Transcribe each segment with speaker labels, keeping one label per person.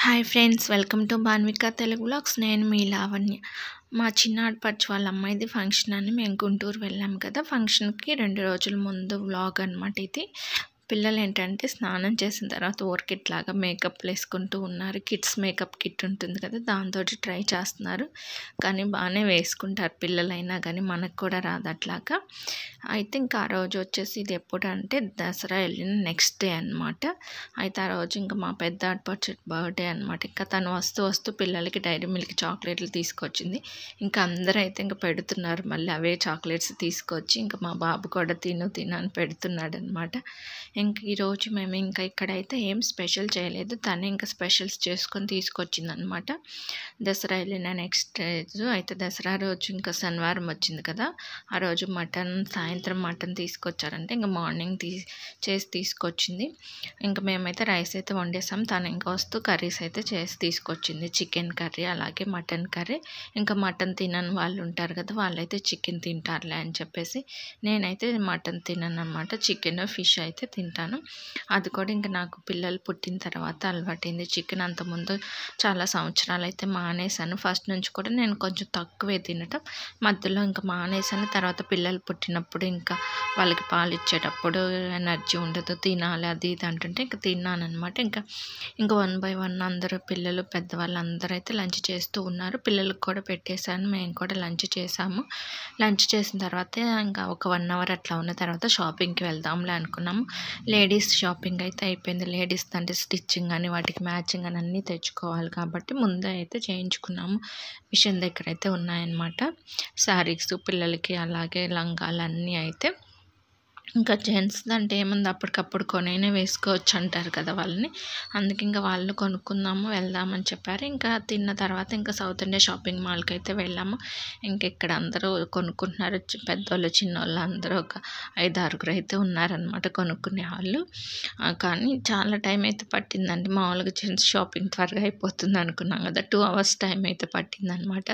Speaker 1: Hi friends welcome to Bhanvika Telugu blogs. నేను మీ లావణ్య. మా చిన్న ఆడపడుచు వాళ్ళ అమ్మాయిది ఫంక్షన్ అని మేము గుంటూరు వెళ్ళాము కదా. ఫంక్షన్కి రెండు రోజుల ముందు వ్లాగ్ అనమాట ఇది. పిల్లలు ఏంటంటే స్నానం చేసిన తర్వాత ఓర్కిట్ లాగా మేకప్ వేసుకుంటూ ఉన్నారు. కిడ్స్ మేకప్ కిట్ ఉంటుంది కదా దాంతో ట్రై చేస్తున్నారు. కానీ బాగానే వేసుకుంటారు పిల్లలైనా కానీ మనకు కూడా రాదు అట్లాగా. అయితే ఇంకా ఆ రోజు వచ్చేసి ఇది ఎప్పుడంటే దసరా వెళ్ళిన నెక్స్ట్ డే అనమాట అయితే ఆ రోజు ఇంకా మా పెద్ద ఆడపడుచు బర్త్డే అనమాట ఇంకా తను వస్తూ వస్తూ పిల్లలకి డైరీ మిల్క్ చాక్లెట్లు తీసుకొచ్చింది. ఇంకా అందరూ అయితే ఇంకా పెడుతున్నారు మళ్ళీ అవే చాక్లెట్స్ తీసుకొచ్చి ఇంకా మా బాబు కూడా తిను తిను అని పెడుతున్నాడు అనమాట ఇంక ఈరోజు మేము ఇంకా ఇక్కడైతే ఏం స్పెషల్ చేయలేదు. తను ఇంకా స్పెషల్స్ చేసుకొని తీసుకొచ్చింది అనమాట దసరా వెళ్ళిన నెక్స్ట్ రోజు అయితే దసరా రోజు ఇంకా శనివారం వచ్చింది కదా ఆ రోజు మటన్ సాయంత్రం మటన్ తీసుకొచ్చారంటే ఇంకా మార్నింగ్ తీ చేసి తీసుకొచ్చింది. ఇంకా మేమైతే రైస్ అయితే వండేసాం. తను ఇంకా వస్తూ కర్రీస్ అయితే చేసి తీసుకొచ్చింది. చికెన్ కర్రీ అలాగే మటన్ కర్రీ. ఇంకా మటన్ తినని వాళ్ళు ఉంటారు కదా వాళ్ళైతే చికెన్ తింటారులే అని చెప్పేసి నేనైతే మటన్ తినను అనమాట చికెన్ ఫిష్ అయితే తింటాను. అది కూడా ఇంకా నాకు పిల్లలు పుట్టిన తర్వాత అలవాటైంది. చికెన్ అంతకుముందు చాలా సంవత్సరాలు అయితే మానేశాను. ఫస్ట్ నుంచి కూడా నేను కొంచెం తక్కువే తినటం. మధ్యలో ఇంకా మానేశాను. తర్వాత పిల్లలు పుట్టినప్పుడు ఇంకా వాళ్ళకి పాలు ఇచ్చేటప్పుడు ఎనర్జీ ఉండదు. తినాలి అది ఇది అంటుంటే ఇంకా తిన్నాను అనమాట ఇంకా ఇంకా వన్ బై వన్ అందరూ పిల్లలు పెద్దవాళ్ళు అందరూ అయితే లంచ్ చేస్తూ ఉన్నారు. పిల్లలకు కూడా పెట్టేశాను. మేము కూడా లంచ్ చేసాము లంచ్ చేసిన తర్వాత ఇంకా ఒక వన్ అవర్ అట్లా ఉన్న తర్వాత షాపింగ్కి వెళ్దాంలే అనుకున్నాము. లేడీస్ షాపింగ్ అయితే అయిపోయింది. లేడీస్ అంటే స్టిచ్చింగ్ అని వాటికి మ్యాచింగ్ అని అన్నీ తెచ్చుకోవాలి కాబట్టి ముందే అయితే చేయించుకున్నాము. మిషన్ దగ్గర అయితే ఉన్నాయన్నమాట. శారీస్ పిల్లలకి అలాగే లంగాలు అన్నీ అయితే ఇంకా జెంట్స్ అంటే ఏముంది? అప్పటికప్పుడు కొనైనా వేసుకోవచ్చు అంటారు కదా వాళ్ళని. అందుకే ఇంకా వాళ్ళు కొనుక్కుందాము వెళ్దామని చెప్పారు. ఇంకా తిన్న తర్వాత ఇంకా సౌత్ ఇండియా షాపింగ్ మాల్కి అయితే వెళ్ళాము. ఇంకా ఇక్కడ అందరూ కొనుక్కుంటున్నారు. పెద్దోళ్ళు చిన్నోళ్ళు అందరూ ఒక ఐదు ఆరుగురు అయితే ఉన్నారనమాట కొనుక్కునే వాళ్ళు. కానీ చాలా టైం అయితే పట్టిందండి. మామూలుగా జెంట్స్ షాపింగ్ త్వరగా అయిపోతుంది అనుకున్నాం కదా. టూ అవర్స్ టైం అయితే పట్టిందనమాట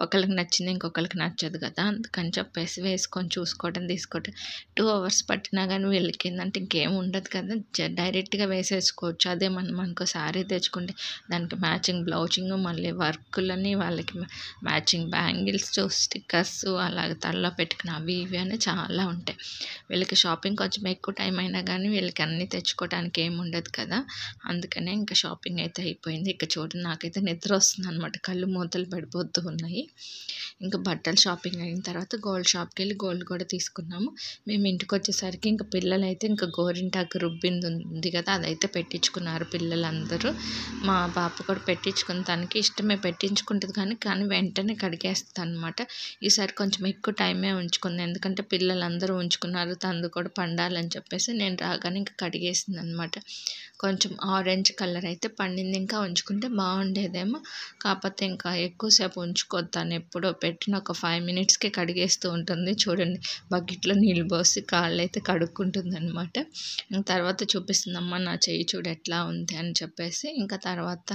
Speaker 1: ఒకరికి నచ్చింది ఇంకొకరికి నచ్చదు కదా. అందుకని చెప్పేసి వేసుకొని చూసుకోవడం తీసుకోవడం టూ అవర్స్ పట్టినా కానీ వీళ్ళకి ఏంటంటే ఇంకేం ఉండదు కదా. జ- డైరెక్ట్గా వేసేసుకోవచ్చు. అదే మనం అనుకో శారీ తెచ్చుకుంటే దానికి మ్యాచింగ్ బ్లౌజింగ్ మళ్ళీ వర్కులని వాళ్ళకి మ్యాచింగ్ బ్యాంగిల్స్ స్టిక్కర్స్ అలాగే తలలో పెట్టుకున్న అవి ఇవి అని చాలా ఉంటాయి. వీళ్ళకి షాపింగ్ కొంచెం ఎక్కువ టైం అయినా కానీ వీళ్ళకి అన్నీ తెచ్చుకోవడానికి ఏమి ఉండదు కదా. అందుకనే ఇంకా షాపింగ్ అయితే అయిపోయింది. ఇక చూడండి నాకైతే నిద్ర వస్తుంది అనమాట కళ్ళు మూతలు పడిపోతూ ఉన్నాయి. ఇంకా బట్టలు షాపింగ్ అయిన తర్వాత గోల్డ్ షాప్కి వెళ్ళి గోల్డ్ కూడా తీసుకున్నాము. మేము ఇంటికి వచ్చేసరికి ఇంకా పిల్లలైతే ఇంకా గోరింటాకు రుబ్బింది ఉంది కదా అదైతే పెట్టించుకున్నారు పిల్లలందరూ. మా పాప కూడా పెట్టించుకుని తనకి ఇష్టమే పెట్టించుకుంటుంది కానీ కానీ వెంటనే కడిగేస్తుంది అనమాట ఈసారి కొంచెం ఎక్కువ టైమే ఉంచుకుంది. ఎందుకంటే పిల్లలందరూ ఉంచుకున్నారు. తందు కూడా పండాలని చెప్పేసి నేను రాగానే ఇంకా కడిగేసింది అనమాట కొంచెం ఆరెంజ్ కలర్ అయితే పండింది. ఇంకా ఉంచుకుంటే బాగుండేదేమో. కాకపోతే ఇంకా ఎక్కువసేపు ఉంచుకోద్దు ఎప్పుడో పెట్టిన ఒక ఫైవ్ మినిట్స్కే కడిగేస్తూ ఉంటుంది. చూడండి బకెట్లో నీళ్ళు పోసి కాళ్ళు అయితే కడుక్కుంటుంది అనమాట తర్వాత చూపిస్తుందమ్మా నా చెయ్యి చూడు ఎట్లా ఉంది అని చెప్పేసి. ఇంకా తర్వాత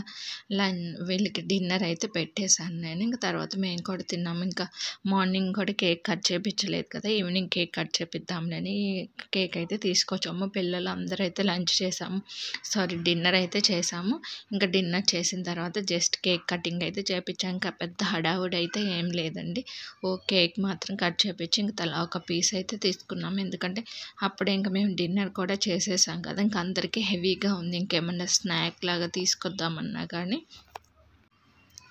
Speaker 1: లంచ్ వీళ్ళకి డిన్నర్ అయితే పెట్టేశాను నేను. ఇంకా తర్వాత మేము కూడా తిన్నాము. ఇంకా మార్నింగ్ కూడా కేక్ కట్ చేయించలేదు కదా ఈవినింగ్ కేక్ కట్ చేపిద్దాంలని కేక్ అయితే తీసుకొచ్చాము పిల్లలు అందరూ అయితే లంచ్ చేసాము. సారీ డిన్నర్ అయితే చేసాము. ఇంకా డిన్నర్ చేసిన తర్వాత జస్ట్ కేక్ కటింగ్ అయితే చేపించాం. ఇంకా పెద్ద హడావుడి అయితే ఏం లేదండి. ఓ కేక్ మాత్రం కట్ చేపించి ఇంకా తలా ఒక పీస్ అయితే తీసుకున్నాము ఎందుకంటే అప్పుడే ఇంకా మేము డిన్నర్ కూడా చేసేసాం కదా. ఇంకా అందరికీ హెవీగా ఉంది. ఇంకేమన్నా స్నాక్ లాగా తీసుకొద్దామన్నా కానీ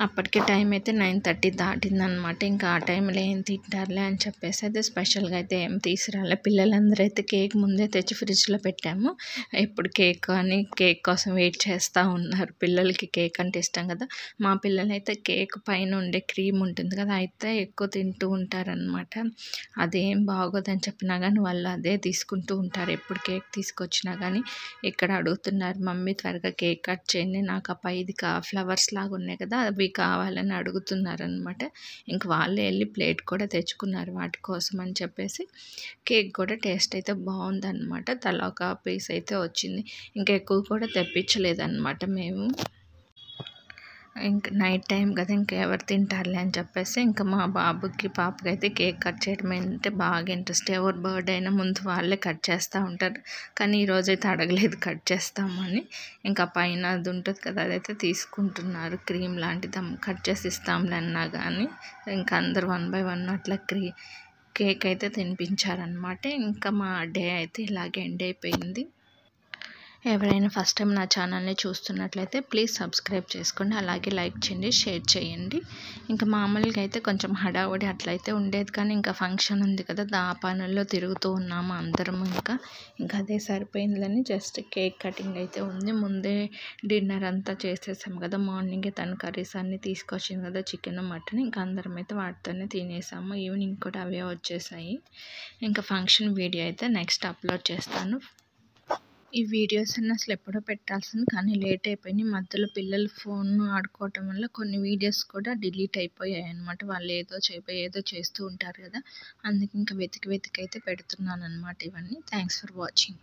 Speaker 1: అప్పటికే టైం అయితే నైన్ థర్టీ దాటిందనమాట ఇంకా ఆ టైంలో ఏం తింటారులే అని చెప్పేసి అయితే స్పెషల్గా అయితే ఏం తీసుకురాలే. పిల్లలందరూ అయితే కేక్ ముందే తెచ్చి ఫ్రిడ్జ్లో పెట్టాము. ఎప్పుడు కేక్ అని కేక్ కోసం వెయిట్ చేస్తూ ఉన్నారు. పిల్లలకి కేక్ అంటే ఇష్టం కదా. మా పిల్లలైతే కేక్ పైన ఉండే క్రీమ్ ఉంటుంది కదా అయితే ఎక్కువ తింటూ ఉంటారనమాట అదేం బాగోదని చెప్పినా కానీ వాళ్ళు అదే తీసుకుంటూ ఉంటారు. ఎప్పుడు కేక్ తీసుకొచ్చినా కానీ ఇక్కడ అడుగుతున్నారు మమ్మీ త్వరగా కేక్ కట్ చేయండి. నాకు ఆ పైది కా ఫ్లవర్స్ లాగా ఉన్నాయి కదా అవి కావాలని అడుగుతున్నారు అనమాట ఇంక వాళ్ళే వెళ్ళి ప్లేట్ కూడా తెచ్చుకున్నారు వాటి కోసం అని చెప్పేసి. కేక్ కూడా టేస్ట్ అయితే బాగుందన్నమాట. తలా ఒక పీస్ అయితే వచ్చింది. ఇంకా ఎక్కువ కూడా తెప్పించలేదన్నమాట మేము. ఇంక నైట్ టైం కదా ఇంకా ఎవరు తింటారులే అని చెప్పేసి ఇంకా మా బాబుకి పాపకి అయితే కేక్ కట్ చేయడం అంటే బాగా ఇంట్రెస్ట్ ఎవరు బర్త్డే అయినా ముందు వాళ్ళే కట్ చేస్తూ ఉంటారు. కానీ ఈరోజైతే అడగలేదు కట్ చేస్తామని. ఇంకా పైన అది ఉంటుంది కదా అదైతే తీసుకుంటున్నారు. క్రీమ్ లాంటిది కట్ చేసి ఇస్తాంలే అన్నా కానీ ఇంకా అందరు వన్ బై వన్ అట్లా క్రీ కేక్ అయితే తినిపించారనమాట ఇంకా మా డే అయితే ఇలాగే ఎండ్ అయిపోయింది. ఎవరైనా ఫస్ట్ టైం నా ఛానల్ని చూస్తున్నట్లయితే ప్లీజ్ సబ్స్క్రైబ్ చేసుకోండి. అలాగే లైక్ చేయండి షేర్ చేయండి. ఇంకా మామూలుగా అయితే కొంచెం హడావుడి అట్లయితే ఉండేది కానీ ఇంకా ఫంక్షన్ ఉంది కదా దా పనుల్లో తిరుగుతూ ఉన్నాము అందరం ఇంకా. ఇంకా అదే సరిపోయిందని జస్ట్ కేక్ కటింగ్ అయితే ఉంది. ముందే డిన్నర్ అంతా చేసేసాము కదా మార్నింగే తను కర్రీస్ అన్నీ తీసుకొచ్చింది కదా చికెన్ మటన్. ఇంకా అందరం అయితే వాటితోనే తినేసాము. ఈవినింగ్ కూడా అవే వచ్చేసాయి. ఇంకా ఫంక్షన్ వీడియో అయితే నెక్స్ట్ అప్లోడ్ చేస్తాను. ఈ వీడియోస్ అన్నీ అసలు ఎప్పుడో పెట్టాల్సింది కానీ లేట్ అయిపోయింది. మధ్యలో పిల్లలు ఫోన్ ఆడుకోవటం వల్ల కొన్ని వీడియోస్ కూడా డిలీట్ అయిపోయాయి అనమాట వాళ్ళు ఏదో చేయబోయి ఏదో చేస్తూ ఉంటారు కదా. అందుకే ఇంకా వెతికి వెతికి అయితే పెడుతున్నాను అనమాట ఇవన్నీ. Thanks for watching